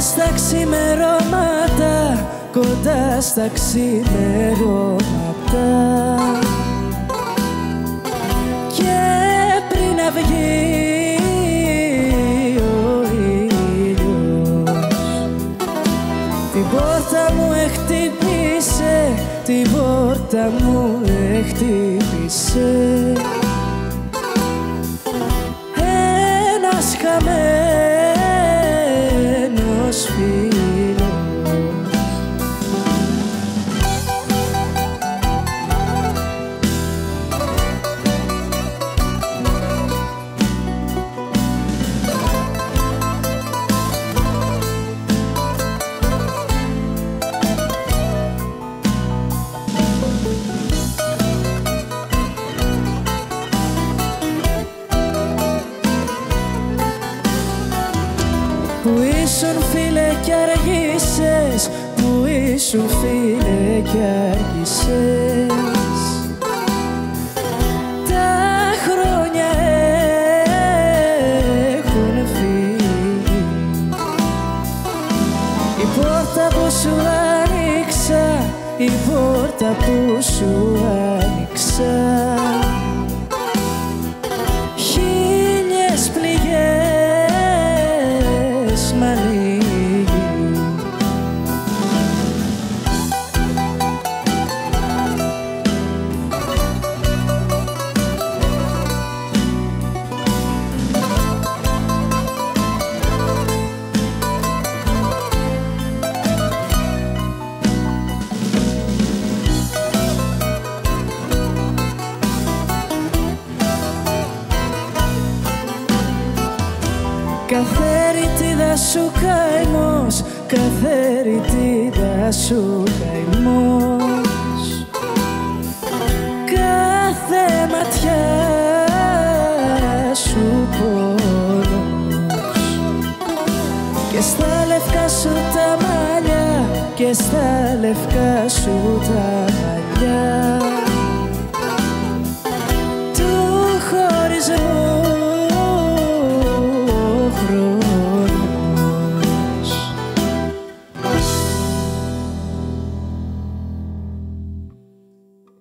στα ξημερώματα κοντά στα ξημερώματα. Και πριν να βγει ο ήλιος την πόρτα μου χτύπησε την πόρτα μου χτύπησε ένας χαμένος ήσουν φίλε κι αργήσες Που ήσουν φίλε κι αργήσες. Τα χρόνια έχουν φύγει. Η πόρτα που σου άνοιξα Η πόρτα που σου άνοιξα Καθαίρετιδα σου καημός. Καθαίρετιδα σου καημός. Κάθε ματιά σου πόνος. Και στα λευκά σου τα μαλλιά Και στα λευκά σου τα